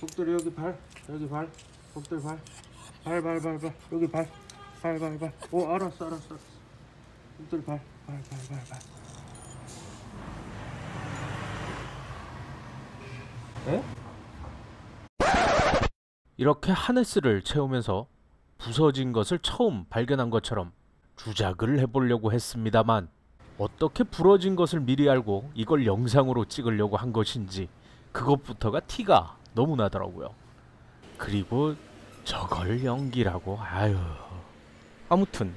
복돌이 여기 발 여기 발 복돌 발 발 발 발 발. 여기 발 발 발 발오 알았어 알았어 알았어. 복돌 발 발 발 발 발. 에? 이렇게 하네스를 채우면서 부서진 것을 처음 발견한 것처럼 주작을 해보려고 했습니다만 어떻게 부러진 것을 미리 알고 이걸 영상으로 찍으려고 한 것인지 그것부터가 티가 너무 나더라고요. 그리고 저걸 연기라고 아유. 아무튼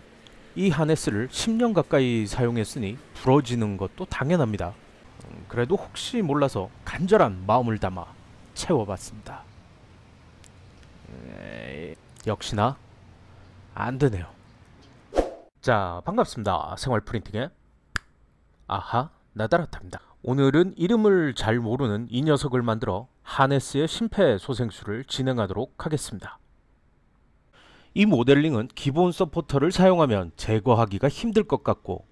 이 하네스를 10년 가까이 사용했으니 부러지는 것도 당연합니다. 음, 그래도 혹시 몰라서 간절한 마음을 담아 채워봤습니다. 역시나 안 되네요. 자, 반갑습니다. 생활 프린팅의 아하 나다라탑니다. 오늘은 이름을 잘 모르는 이 녀석을 만들어 하네스의 심폐소생술을 진행하도록 하겠습니다. 이 모델링은 기본 서포터를 사용하면 제거하기가 힘들 것 같고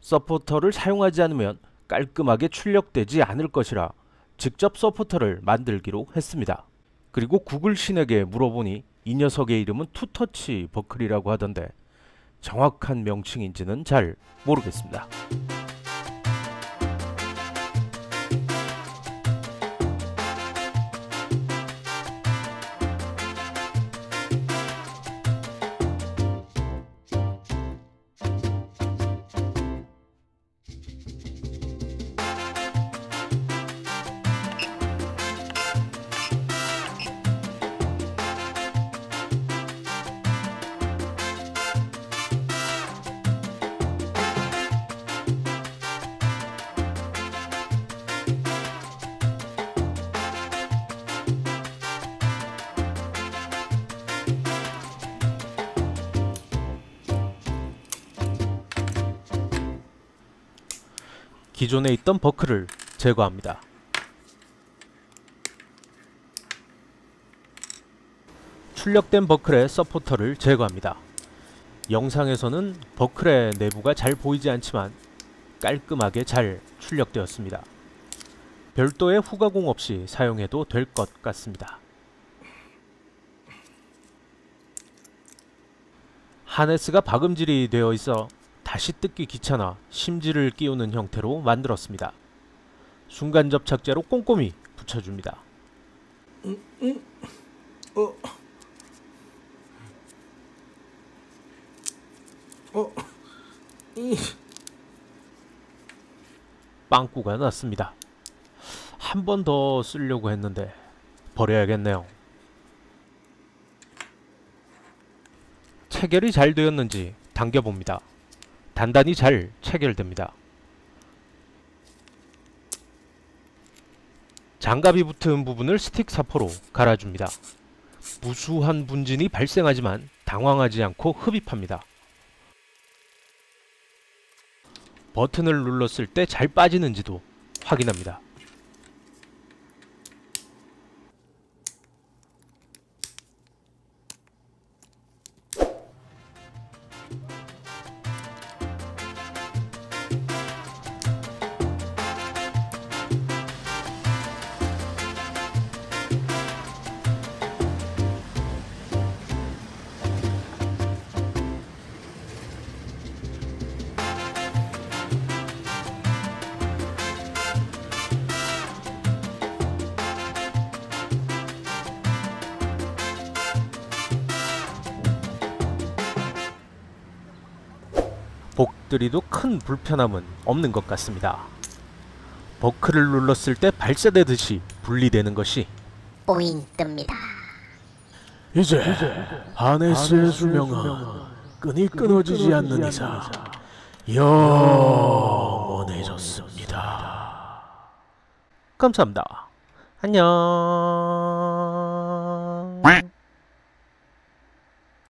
서포터를 사용하지 않으면 깔끔하게 출력되지 않을 것이라 직접 서포터를 만들기로 했습니다. 그리고 구글 신에게 물어보니 이 녀석의 이름은 two touch 버클이라고 하던데 정확한 명칭인지는 잘 모르겠습니다. 기존에 있던 버클을 제거합니다. 출력된 버클의 서포터를 제거합니다. 영상에서는 버클의 내부가 잘 보이지 않지만 깔끔하게 잘 출력되었습니다. 별도의 후가공 없이 사용해도 될 것 같습니다. 하네스가 박음질이 되어 있어 다시 뜯기 귀찮아 심지를 끼우는 형태로 만들었습니다. 순간 접착제로 꼼꼼히 붙여줍니다. 어. 어. 이. 빵꾸가 났습니다. 한 번 더 쓰려고 했는데 버려야겠네요. 체결이 잘 되었는지 당겨봅니다. 단단히 잘 체결됩니다. 장갑이 붙은 부분을 스틱 사포로 갈아줍니다. 무수한 분진이 발생하지만 당황하지 않고 흡입합니다. 버튼을 눌렀을 때 잘 빠지는지도 확인합니다. 복들이도 큰 불편함은 없는 것 같습니다. 버클을 눌렀을 때 발사되듯이 분리되는 것이 오인 뜹니다. 이제 하네스의 수명은 끈이 끊어지지 않는 이상 영원해졌습니다. 감사합니다. 안녕.